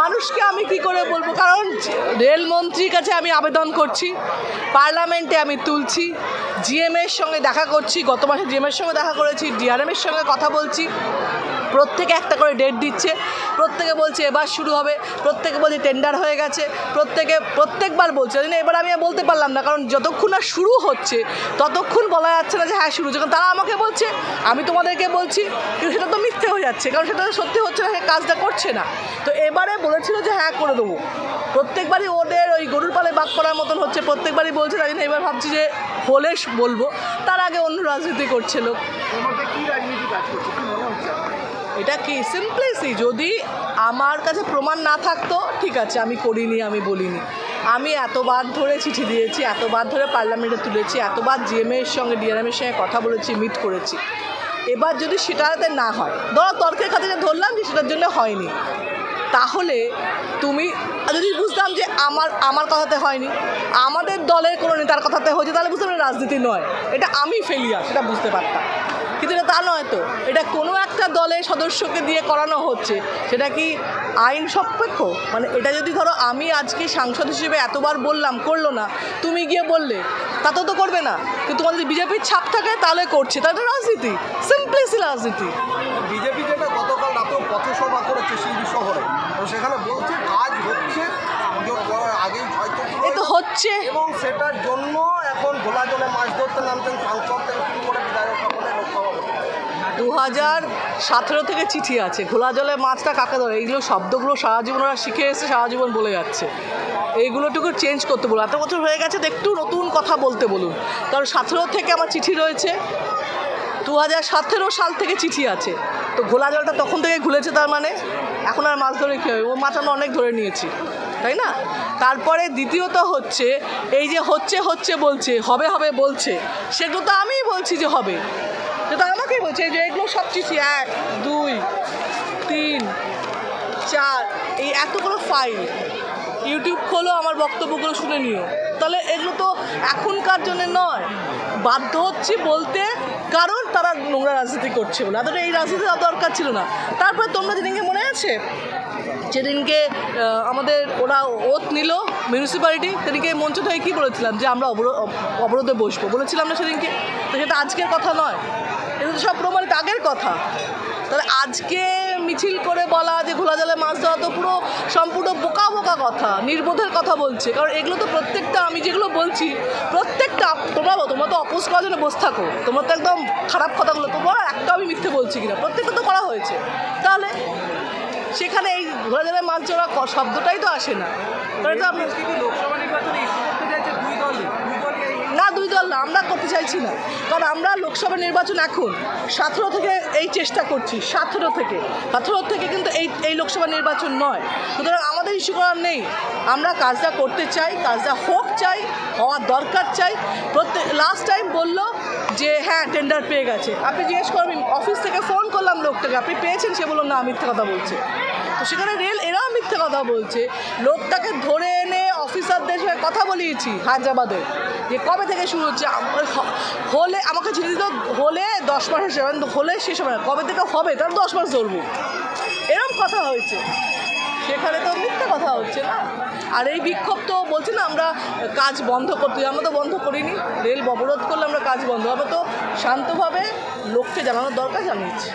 মানুষকে আমি কি করে বলব? কারণ রেলমন্ত্রীর কাছে আমি আবেদন করছি, পার্লামেন্টে আমি তুলছি জিএমের সঙ্গে দেখা করছি, গত মাসে জিএমের সঙ্গে দেখা করেছি, ডিআরএমের সঙ্গে কথা বলছি। প্রত্যেকে একটা করে ডেট দিচ্ছে। প্রত্যেকে বলছে, এবার শুরু হবে। প্রত্যেকে বলছে টেন্ডার হয়ে গেছে। প্রত্যেকে, প্রত্যেকবার বলছে। জানি এবার আমি বলতে পারলাম না, কারণ যতক্ষণ না শুরু হচ্ছে, ততক্ষণ বলা যাচ্ছে না যে হ্যাঁ শুরু হচ্ছে। কারণ তারা আমাকে বলছে, আমি তোমাদেরকে বলছি। কিন্তু সেটা তো মিথ্যে হয়ে যাচ্ছে, কারণ সেটা সত্যি হচ্ছে না, সে কাজটা করছে না। তো এবারে বলেছিল যে হ্যাঁ করে দেবো। প্রত্যেকবারই ওদের ওই গরুর পালে বাদ করার মতন হচ্ছে, প্রত্যেকবারই বলছে তাই জন্য এবার ভাবছি যে হলে বলব। তার আগে অন্য রাজনীতি করছে লোক। কি রাজনীতি কাজ করছে? এটা কি সিম্পলেসি যদি আমার কাছে প্রমাণ না থাকতো, ঠিক আছে, আমি করিনি, আমি বলিনি। আমি এতবার ধরে চিঠি দিয়েছি, এতবার ধরে পার্লামেন্টে তুলেছি, এতবার জিএমএর সঙ্গে ডিআরএমের সঙ্গে কথা বলেছি মিট করেছি। এবার যদি সেটাতে না হয়, ধরো তর্কের খাতিরে ধরলাম যে সেটার জন্য হয়নি। তাহলে তুমি যদি বুঝতাম যে আমার আমার কথাতে হয়নি, আমাদের দলের কোনো নেতার কথাতে হয়েছে, তাহলে বুঝতাম এটা রাজনীতি নয়। এটা আমি ফেলিয়ার সেটা বুঝতে পারতাম। কিন্তু এটা তা নয় তো। এটা কোনো একটা দলের সদস্যকে দিয়ে করানো হচ্ছে। সেটা কি আইন সাপেক্ষ? মানে এটা যদি ধরো আমি আজকে সাংসদ হিসেবে এতবার বললাম, করল না, তুমি গিয়ে বললে তাতেও তো তো করবে না। কিন্তু তোমার যদি বিজেপির ছাপ থাকে, তাহলে করছে। তাহলে রাজনীতি সিম্পলেসি রাজনীতি। বিজেপি যেটা গতকাল রাতেও পথসভা করেছে শিল্পী শহরে, তো সেখানে বলছে কাজ হচ্ছে পুজোর পর আগেই হয়তো এ তো হচ্ছে। এবং সেটার জন্য এখন ঘোলা জলে মাছ ধরতে নামছেন সাংসদ থেকে শুরু করে বিধায়ক সকলে দু হাজার সতেরো থেকে চিঠি আছে ঘোলা জলে মাছটা কাকে ধরে? এইগুলো শব্দগুলো সারা জীবন ওরা শিখে এসে সারা জীবন বলে যাচ্ছে। এইগুলোটুকু চেঞ্জ করতে বলুন। এত বছর হয়ে গেছে তো একটু নতুন কথা বলতে বলুন। কারণ সতেরো থেকে আমার চিঠি রয়েছে দু হাজার সতেরো সাল থেকে চিঠি আছে। তো ঘোলা জলটা তখন থেকে ঘুলেছে তার মানে? এখন আর মাছ ধরে কী হবে? ও মাছ আমরা অনেক ধরে নিয়েছি। তাই না? তারপরে দ্বিতীয়ত হচ্ছে, এই যে হচ্ছে হচ্ছে বলছে, হবে হবে বলছে, সেগুলো তো আমিই বলছি যে হবে। সেটা আমাকেই বলছে যে এগুলো সব চিঠি, এক, দুই, তিন, চার, এই এতগুলো ফাইল ইউটিউব খোলো, আমার বক্তব্যগুলো শুনে নিও। তাহলে এগুলো তো এখনকার জন্য নয়। বাধ্য হচ্ছি বলতে কারণ তারা নোংরা রাজনীতি করছে বলে। এতটা এই রাজনীতি তার দরকার ছিল না। তারপরে তোমরা যেদিনকে মনে আছে, যেদিনকে আমাদের ওরা ওত নিল মিউনিসিপ্যালিটি সেদিনকে মঞ্চ থেকে কী বলেছিলাম যে আমরা অবরো- অবরোধে বসবো? বলেছিলাম না সেদিনকে? তো সেটা আজকের কথা নয়। এটা তো সব প্রমাণিত আগের কথা। তাহলে আজকে মিছিল করে বলা যে ঘোলা জলে মাছ ধরা তো পুরো সম্পূর্ণ বোকা বোকা কথা, নির্বোধের কথা বলছে। কারণ এগুলো তো প্রত্যেকটা, আমি যেগুলো বলছি, প্রত্যেকটা, তোমরা তোমরা তো অপোজ করার জন্য বসে থাকো। তোমরা তো একদম খারাপ কথাগুলো, তোমার একটা আমি মিথ্যে বলছি কিনা? প্রত্যেকটা তো করা হয়েছে। তাহলে সেখানে এই ঘোলা জলে মাছ ধরা শব্দটাই তো আসে না। কারণ এটা আপনি লোকসভা নির্বাচনে ইস্যু করতে চাইছে দুই দলই দুই দলই এই না দুই দল না আমরা করতে চাইছি না। কারণ আমরা লোকসভা নির্বাচন এখন সতেরো থেকে এই চেষ্টা করছি, সতেরো থেকে। সতেরো থেকে কিন্তু এই এই লোকসভা নির্বাচন নয়। সুতরাং আমাদের ইস্যু করার নেই। আমরা কাজটা করতে চাই, কাজটা হোক চাই, হওয়ার দরকার চাই। প্রত্যেক লাস্ট টাইম বলল যে হ্যাঁ টেন্ডার পেয়ে গেছে। আপনি জিজ্ঞেস করবেন অফিস থেকে ফোন করলাম লোকটাকে। আপনি পেয়েছেন? সে বলল, না, মিথ্যে কথা বলছে। তো সেখানে রেল এরাও মিথ্যে কথা বলছে। লোকটাকে ধরে এনে অফিসারদের সঙ্গে কথা বলিয়েছি হায়দ্রাবাদে। যে কবে থেকে শুরু হচ্ছে? হলে আমাকে চিঠি দিত, হলে দশ মাস শেষ কিন্তু হলে শেষ হবে কবে থেকে হবে? তার দশ মাস ধরবো। এরকম কথা হয়েছে। সেখানে তো মিথ্যে কথা হচ্ছে না। আর এই বিক্ষোভ তো বলছে না, আমরা কাজ বন্ধ করতে, আমরা তো বন্ধ করিনি। রেল অবরোধ করলে আমরা কাজ বন্ধ হবে। তো শান্তভাবে লোককে জানানোর দরকার জানিয়েছি।